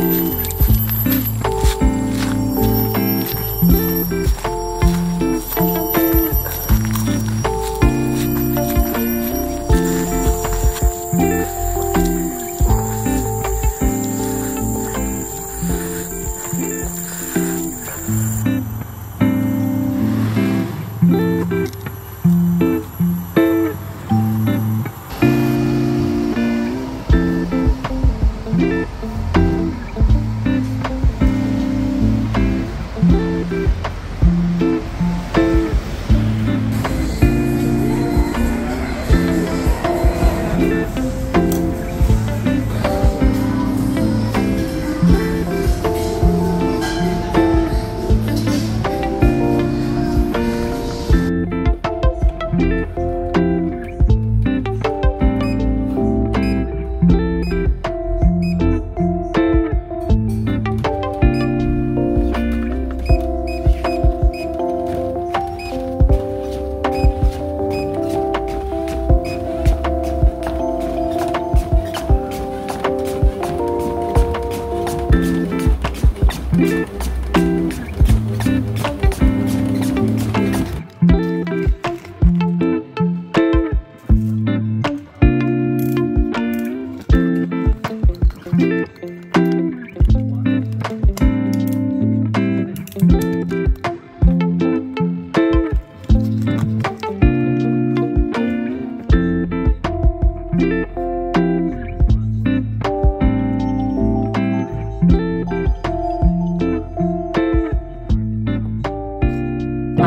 you.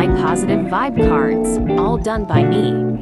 My positive vibe cards, all done by me.